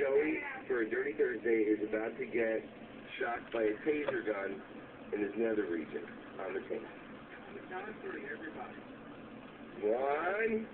Joey, for a Dirty Thursday, is about to get shot by a taser gun in his nether region on the table. One,